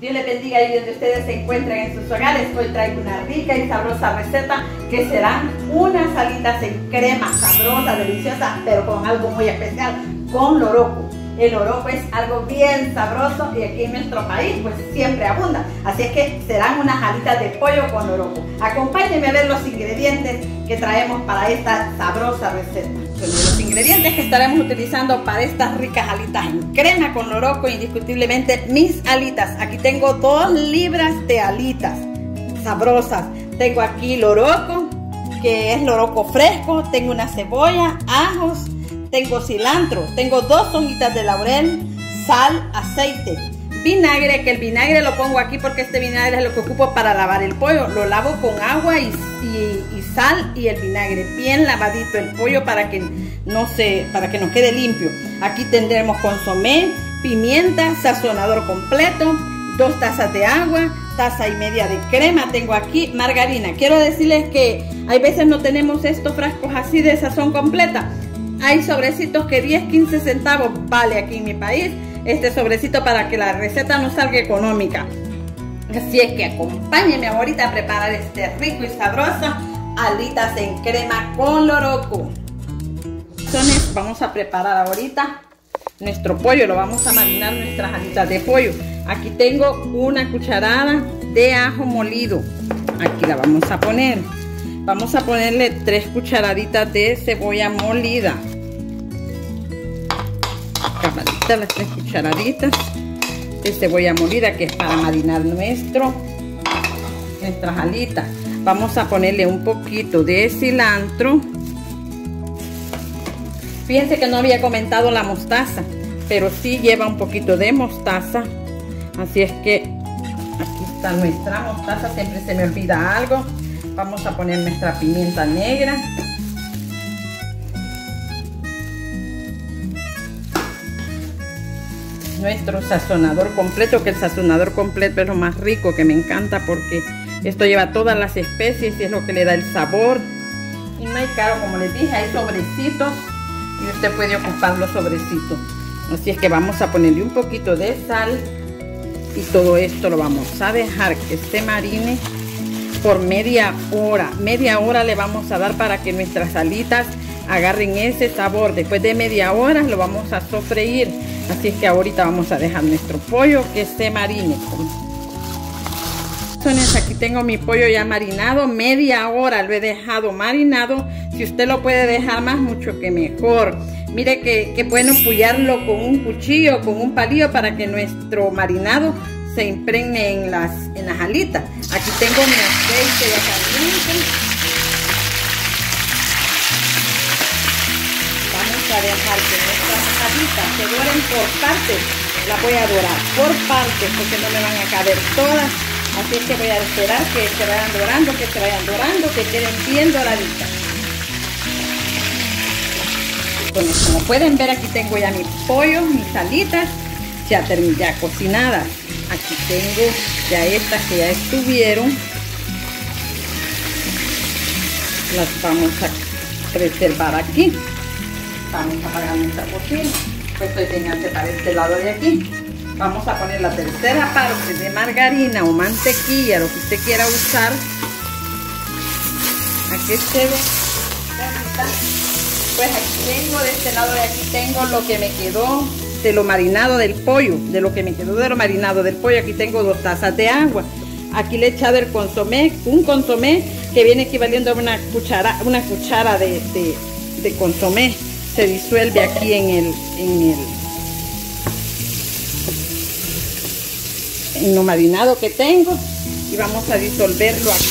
Dios les bendiga ahí donde ustedes se encuentren en sus hogares. Hoy traigo una rica y sabrosa receta que serán unas alitas en crema sabrosa, deliciosa, pero con algo muy especial, con loroco. El oroco es algo bien sabroso y aquí en nuestro país pues siempre abunda. Así es que serán unas alitas de pollo con oroco. Acompáñenme a ver los ingredientes que traemos para esta sabrosa receta. Los ingredientes que estaremos utilizando para estas ricas alitas en crema con loroco, indiscutiblemente mis alitas. Aquí tengo dos libras de alitas sabrosas. Tengo aquí loroco, que es loroco fresco. Tengo una cebolla, ajos, tengo cilantro, tengo dos hojitas de laurel, sal, aceite, vinagre, que el vinagre lo pongo aquí porque este vinagre es lo que ocupo para lavar el pollo. Lo lavo con agua y, sal y el vinagre, bien lavadito el pollo para que no se, para que nos quede limpio. Aquí tendremos consomé, pimienta, sazonador completo, dos tazas de agua, taza y media de crema tengo aquí, margarina. Quiero decirles que hay veces no tenemos estos frascos así de sazón completa. Hay sobrecitos que 10, 15 centavos vale aquí en mi país este sobrecito para que la receta no salga económica. Así es que acompáñenme ahorita a preparar este rico y sabroso alitas en crema con loroco. Entonces vamos a preparar ahorita nuestro pollo, lo vamos a marinar nuestras alitas de pollo. Aquí tengo una cucharada de ajo molido, aquí la vamos a poner. Vamos a ponerle tres cucharaditas de cebolla molida. las tres cucharaditas de cebolla molida que es para marinar nuestro, nuestras alitas. Vamos a ponerle un poquito de cilantro. Fíjense que no había comentado la mostaza, pero sí lleva un poquito de mostaza. Así es que aquí está nuestra mostaza, siempre se me olvida algo. Vamos a poner nuestra pimienta negra. Nuestro sazonador completo, que el sazonador completo es lo más rico, que me encanta porque esto lleva todas las especies y es lo que le da el sabor. Y no hay caro, como les dije, hay sobrecitos y usted puede ocupar los sobrecitos. Así es que vamos a ponerle un poquito de sal y todo esto lo vamos a dejar que se marine por media hora. Media hora le vamos a dar para que nuestras alitas agarren ese sabor. Después de media hora lo vamos a sofreír. Así es que ahorita vamos a dejar nuestro pollo que se marine. Aquí tengo mi pollo ya marinado, media hora lo he dejado marinado. Si usted lo puede dejar más, mucho que mejor. Mire que, que pueden pullarlo con un cuchillo, con un palillo para que nuestro marinado se impregne en las, en las alitas. Aquí tengo mi aceite ya caliente. Vamos a dejar que nuestras alitas se doren por partes. Las voy a dorar por partes porque no me van a caber todas. Así es que voy a esperar que se vayan dorando, que se vayan dorando, que queden bien doraditas. Bueno, como pueden ver aquí tengo ya mis pollos, mis alitas ya, ya cocinadas. Aquí tengo ya estas que ya estuvieron. Las vamos a preservar aquí. Vamos a apagar nuestra cocina. Pues estoy teniendo para este lado de aquí. Vamos a poner la tercera parte de margarina o mantequilla, lo que usted quiera usar. Aquí se Pues aquí tengo, de este lado de aquí tengo lo que me quedó de lo marinado del pollo, de lo que me quedó de lo marinado del pollo. Aquí tengo dos tazas de agua. Aquí le he echado el consomé, un consomé que viene equivaliendo a una cuchara, una cuchara de, de, consomé. Se disuelve aquí en el, en el lo marinado que tengo y vamos a disolverlo aquí.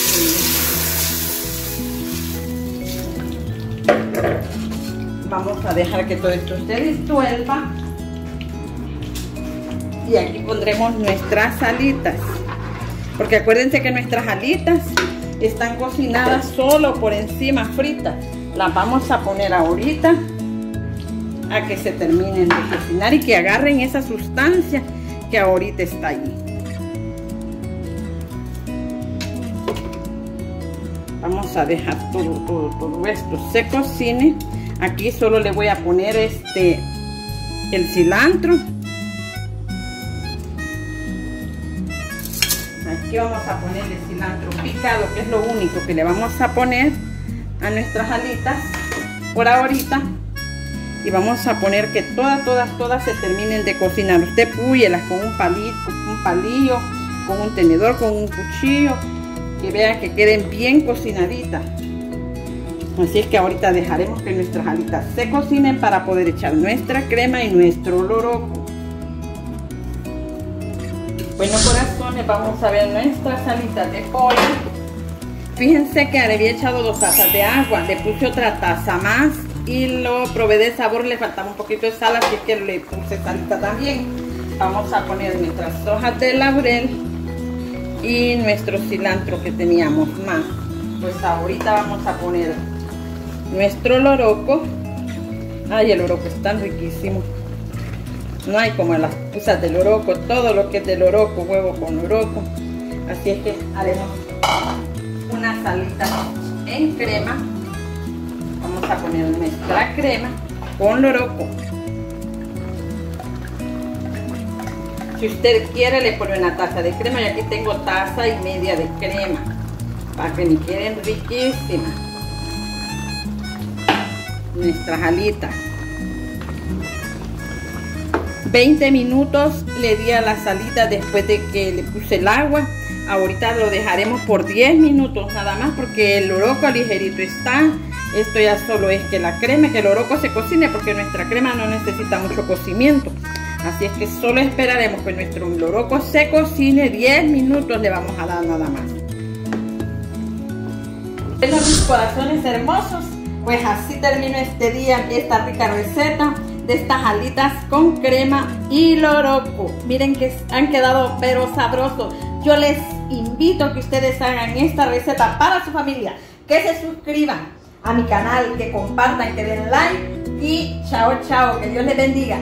Vamos a dejar que todo esto se disuelva y aquí pondremos nuestras alitas porque acuérdense que nuestras alitas están cocinadas solo por encima fritas las vamos a poner ahorita a que se terminen de cocinar y que agarren esa sustancia que ahorita está ahí vamos a dejar todo, todo, todo esto se cocine aquí solo le voy a poner este el cilantro Aquí vamos a ponerle cilantro picado, que es lo único que le vamos a poner a nuestras alitas por ahorita. Y vamos a poner que todas, todas, todas se terminen de cocinar. Usted púyelas con un palillo, con un palillo, con un tenedor, con un cuchillo. Que vean que queden bien cocinaditas. Así es que ahorita dejaremos que nuestras alitas se cocinen para poder echar nuestra crema y nuestro loroco. Bueno corazones, vamos a ver nuestras alitas de pollo. Fíjense que había echado dos tazas de agua, le puse otra taza más y lo probé de sabor, le faltaba un poquito de sal, así que le puse salita también. Vamos a poner nuestras hojas de laurel y nuestro cilantro que teníamos más. Pues ahorita vamos a poner nuestro loroco. Ay, el loroco es tan riquísimo. No hay como las puzas del loroco, todo lo que es del loroco, huevo con loroco. Así es que haremos una salita en crema. Vamos a poner nuestra crema con loroco. Si usted quiere le pone una taza de crema y aquí tengo taza y media de crema para que me queden riquísimas nuestras alitas 20 minutos le di a la salita después de que le puse el agua. Ahorita lo dejaremos por 10 minutos nada más porque el oroco ligerito está. Esto ya solo es que la crema, que el oroco se cocine porque nuestra crema no necesita mucho cocimiento. Así es que solo esperaremos que nuestro loroco se cocine 10 minutos le vamos a dar nada más. Mis corazones hermosos, pues así termino este día, esta rica receta de estas alitas con crema y loroco. Miren que han quedado pero sabrosos. Yo les invito a que ustedes hagan esta receta para su familia. Que se suscriban a mi canal, que compartan, que den like. Y chao, chao. Que Dios les bendiga.